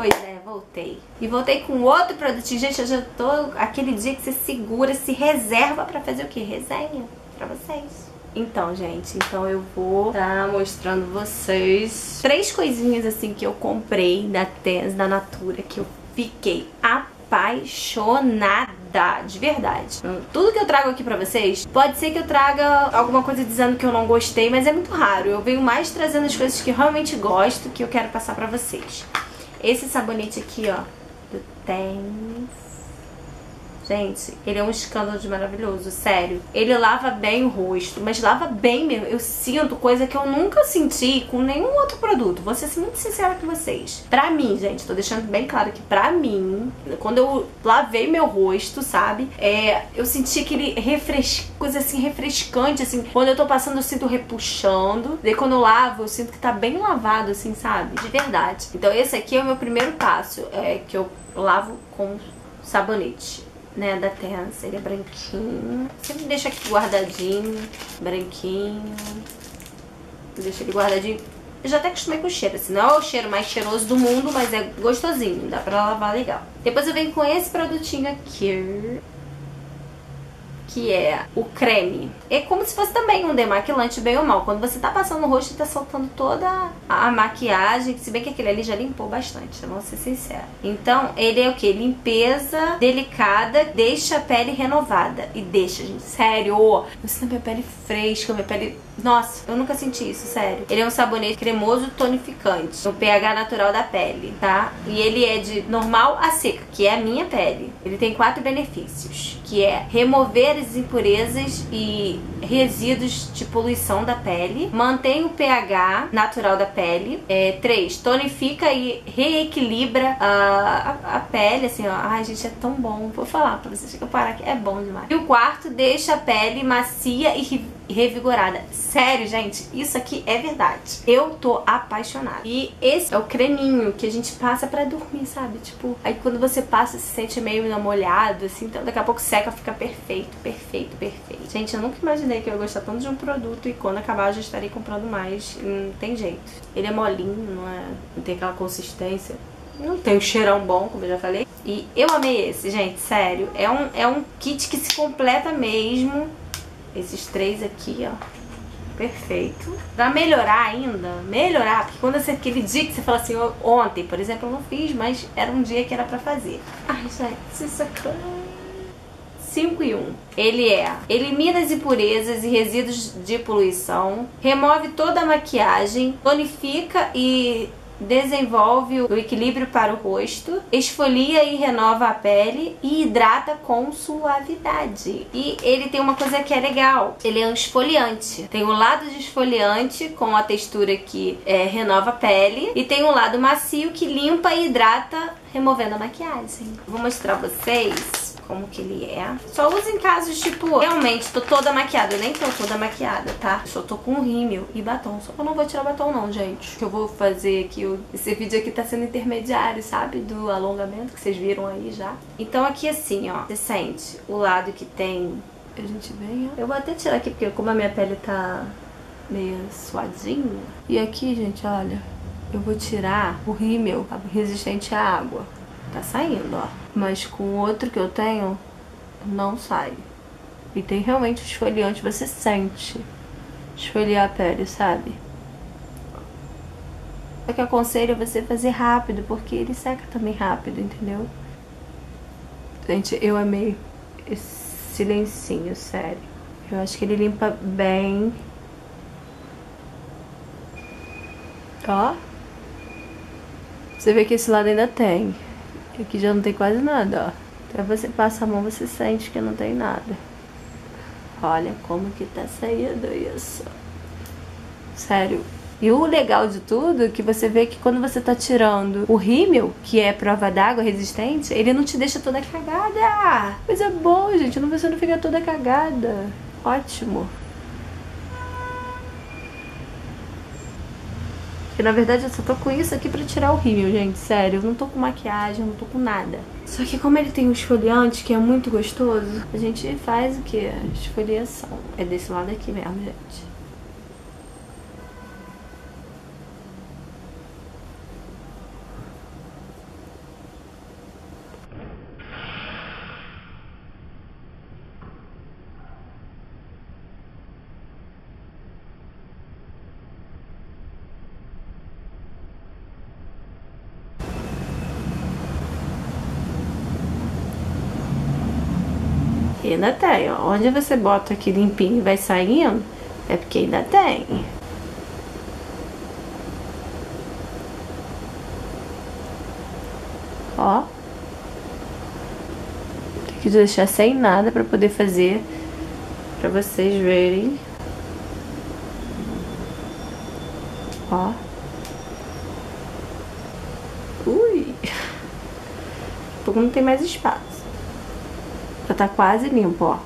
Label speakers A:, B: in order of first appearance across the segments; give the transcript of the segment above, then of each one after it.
A: Pois é, voltei. E voltei com outro produtinho. Gente, eu já tô aquele dia que você segura, se reserva pra fazer o quê? Resenha pra vocês. Então, gente, então eu vou tá mostrando vocês três coisinhas assim que eu comprei da Tens, da Natura, que eu fiquei apaixonada de verdade. Então, tudo que eu trago aqui pra vocês, pode ser que eu traga alguma coisa dizendo que eu não gostei, mas é muito raro. Eu venho mais trazendo as coisas que eu realmente gosto, que eu quero passar pra vocês. Esse sabonete aqui, ó, do Tens Gente, ele é um escândalo de maravilhoso, sério. Ele lava bem o rosto, mas lava bem mesmo. Eu sinto coisa que eu nunca senti com nenhum outro produto. Vou ser muito sincera com vocês. Pra mim, gente, tô deixando bem claro que pra mim, quando eu lavei meu rosto, sabe? É, eu senti aquele refres... coisa assim, refrescante, assim. Quando eu tô passando, eu sinto repuxando. Daí quando eu lavo, eu sinto que tá bem lavado, assim, sabe? De verdade. Então esse aqui é o meu primeiro passo, é que eu lavo com sabonete né, da Tense. Ele é branquinho. Sempre deixa aqui guardadinho, branquinho. Deixa ele guardadinho. Eu já até acostumei com o cheiro, assim, não é o cheiro mais cheiroso do mundo, mas é gostosinho, dá pra lavar legal. Depois eu venho com esse produtinho aqui, que é o creme. É como se fosse também um demaquilante bem ou mal. Quando você tá passando no rosto, tá soltando toda a maquiagem, se bem que aquele ali já limpou bastante, vamos ser sinceros. Então, ele é o que? Limpeza delicada, deixa a pele renovada. E deixa, gente, sério, eu sinto minha pele fresca, minha pele... Nossa, eu nunca senti isso, sério. Ele é um sabonete cremoso tonificante, no pH natural da pele, tá? E ele é de normal a seca, que é a minha pele. Ele tem quatro benefícios, que é remover as impurezas e resíduos de poluição da pele, mantém o pH natural da pele, é, 3. Tonifica e reequilibra a, a, a, pele, assim, ó. Ai, gente, é tão bom. Vou falar pra vocês que eu parar aqui, é bom demais. E o quarto, deixa a pele macia e revigorada. Sério, gente, isso aqui é verdade. Eu tô apaixonada. E esse é o creminho que a gente passa pra dormir, sabe? Tipo, aí quando você passa, se sente meio molhado, assim, então daqui a pouco seca, fica perfeito, perfeito, perfeito. Gente, eu nunca imaginei que eu ia gostar tanto de um produto e quando acabar eu já estarei comprando mais. Não tem jeito. Ele é molinho, não, é, não tem aquela consistência. Não tem um cheirão bom, como eu já falei. E eu amei esse, gente, sério. É um, é um kit que se completa mesmo esses três aqui, ó. Perfeito. Pra melhorar ainda, melhorar, porque quando você, aquele dia que você fala assim, ontem, por exemplo, eu não fiz, mas era um dia que era pra fazer. Ai, gente, isso é 5 e 1. Ele é elimina as impurezas e resíduos de poluição, remove toda a maquiagem, tonifica e desenvolve o equilíbrio para o rosto, esfolia e renova a pele e hidrata com suavidade. E ele tem uma coisa que é legal, ele é um esfoliante. Tem o lado de esfoliante com a textura que é, renova a pele e tem o lado macio que limpa e hidrata removendo a maquiagem. Vou mostrar vocês como que ele é. Só uso em casos, tipo, realmente tô toda maquiada. Eu nem tô toda maquiada, tá? Só tô com rímel e batom. Só que eu não vou tirar batom não, gente. Que eu vou fazer aqui, esse vídeo aqui tá sendo intermediário, sabe? Do alongamento que vocês viram aí já. Então aqui assim, ó, você sente o lado que tem... A gente vem, ó. Eu vou até tirar aqui, porque como a minha pele tá meio suadinha. E aqui, gente, olha, eu vou tirar o rímel resistente à água. Tá saindo, ó. Mas com o outro que eu tenho, não sai. E tem realmente esfoliante, você sente esfoliar a pele, sabe? Só que eu aconselho você fazer rápido, porque ele seca também rápido, entendeu? Gente, eu amei esse silencinho, sério. Eu acho que ele limpa bem. Ó. Você vê que esse lado ainda tem. Aqui já não tem quase nada, ó. Até você passa a mão, você sente que não tem nada. Olha como que tá saindo isso. Sério. E o legal de tudo é que você vê que quando você tá tirando o rímel, que é prova d'água resistente, ele não te deixa toda cagada. Coisa boa, gente. Você não fica toda cagada. Ótimo. Porque na verdade eu só tô com isso aqui pra tirar o rímel, gente. Sério, eu não tô com maquiagem, eu não tô com nada. Só que como ele tem um esfoliante que é muito gostoso, a gente faz o que? Esfoliação. É desse lado aqui mesmo, gente. E ainda tem, ó. Onde você bota aqui limpinho e vai saindo, é porque ainda tem. Ó. Tem que deixar sem nada pra poder fazer. Pra vocês verem. Ó. Ui. Porque não tem mais espaço. Já tá quase limpo, ó.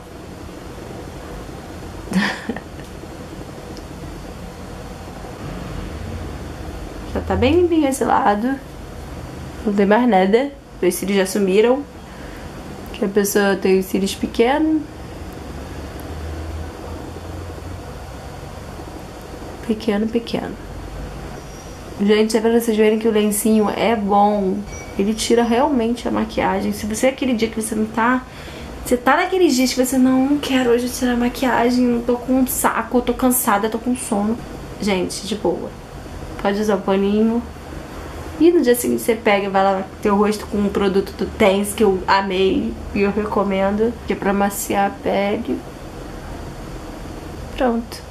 A: Já tá bem limpinho esse lado. Não tem mais nada. Os cílios já sumiram. Que a pessoa tem os cílios pequenos. Pequeno, pequeno. Gente, é pra vocês verem que o lencinho é bom. Ele tira realmente a maquiagem. Se você é aquele dia que você não tá você tá naqueles dias que você não, não hoje tirar maquiagem, não tô com um saco, tô cansada, tô com sono. Gente, de boa. Pode usar o paninho. E no dia seguinte você pega e vai lá teu rosto com um produto do Tens que eu amei e eu recomendo, que é pra maciar a pele. Pronto.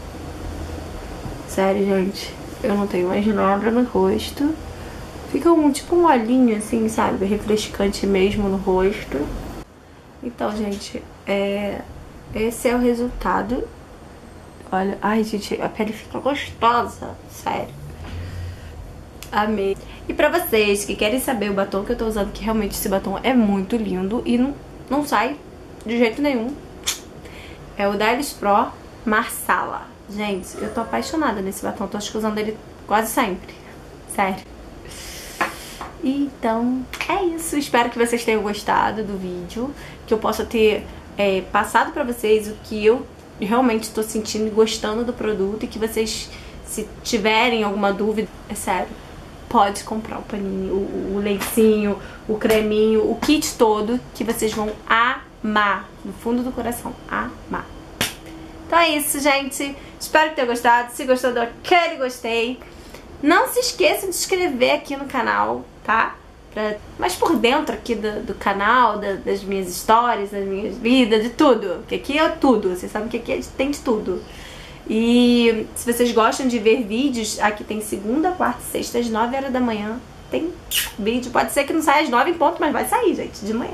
A: Sério, gente. Eu não tenho mais nada no rosto. Fica um tipo um olhinho assim, sabe? Refrescante mesmo no rosto. Então, gente, é... esse é o resultado. Olha, ai, gente, a pele fica gostosa, sério. Amei. E pra vocês que querem saber o batom que eu tô usando, que realmente esse batom é muito lindo e não, não sai de jeito nenhum. É o Dylis Pro Marsala. Gente, eu tô apaixonada nesse batom, tô acho que usando ele quase sempre. Sério. Então, é isso. Espero que vocês tenham gostado do vídeo. Que eu possa ter é, passado pra vocês o que eu realmente estou sentindo e gostando do produto. E que vocês, se tiverem alguma dúvida, é sério, pode comprar o paninho, o, o lencinho, o creminho, o kit todo. Que vocês vão amar. No fundo do coração, amar. Então é isso, gente. Espero que tenham gostado. Se gostou, dá aquele gostei. Não se esqueça de se inscrever aqui no canal, tá? Pra, mais por dentro aqui do, do canal, da, das minhas histórias, das minhas vidas, de tudo. Porque aqui é tudo, vocês sabem que aqui tem de tudo. E se vocês gostam de ver vídeos, aqui tem segunda, quarta sexta, às 9 horas da manhã. Tem vídeo. Pode ser que não saia às 9 em ponto, mas vai sair, gente, de manhã.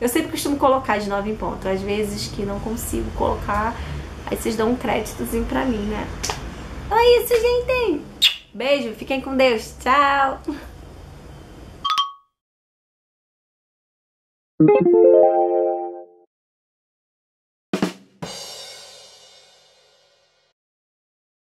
A: Eu sempre costumo colocar às 9 em ponto. Às vezes que não consigo colocar, aí vocês dão um créditozinho pra mim, né? Então é isso, gente. Beijo, fiquem com Deus. Tchau.